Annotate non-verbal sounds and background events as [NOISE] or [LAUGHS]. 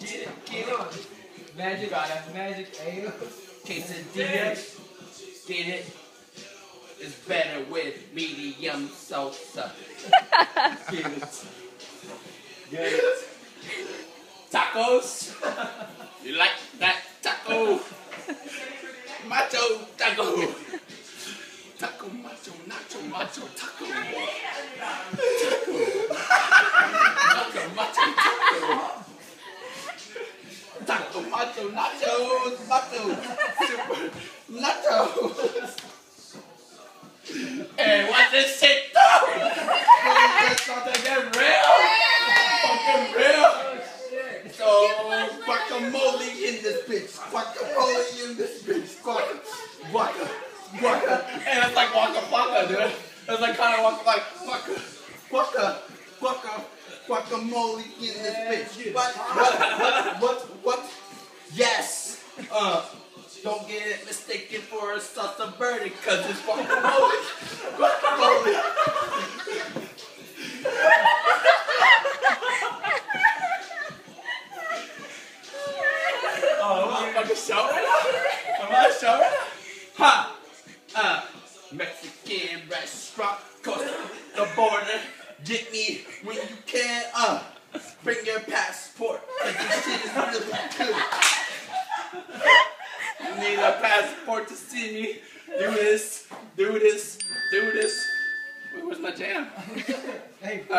Get it, get it. Magic, magic ale. Quesadilla. Get it. It's better with medium salsa. Get it. Get it. Tacos. You like that taco? Macho taco. Taco, macho, nacho, macho, taco. Taco. Macho, macho, taco. Macho, nachos, macho, super nachos. Hey, what this shit though? That's not that real. Fucking real. So guacamole in this bitch. Guacamole in this bitch. Guaca, guaca, guaca. And it's like waka flocka, dude. It's like kind of waka like guaca, guaca, guaca, guacamole in this bitch. What? What? Don't get it mistaken for a salsa verde, cause it's guacamole. Guacamole. Oh, I'm to show right. I'm about to show. Ha! Uh, Mexican restaurant, cross the border. Get me when you can. Uh, bring your passport. Cause this shit is really good passport to see me. Do this, do this, do this. Where's my jam? [LAUGHS] hey. Uh,